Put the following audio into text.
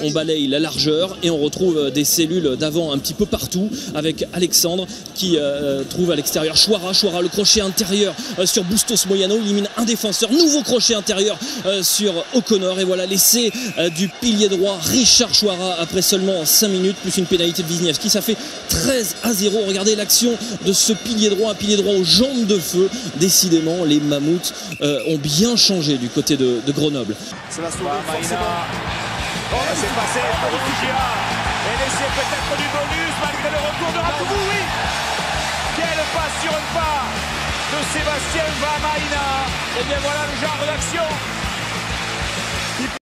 on balaye la largeur et on retrouve des cellules d'avant un petit peu partout avec Alexandre qui euh, trouve à l'extérieur Chouara. Chouara, le crochet intérieur euh, sur Bustos Moyano, élimine un défenseur. Nouveau crochet intérieur euh, sur O'Connor. Et voilà l'essai du pilier droit Richard Chouara après seulement 5 minutes, plus une pénalité de Wisniewski. Ça fait 13 à 0. Regardez l'action de ce pilier droit, un pilier droit aux jambes de feu. Décidément, les mammouths ont bien changé du côté de, Grenoble. Oh, c'est passé pour Et laisser peut-être du bonus malgré le retour de Rakoubou, oui. Quelle passe sur une part de Sébastien Vamaina. Et bien voilà le genre d'action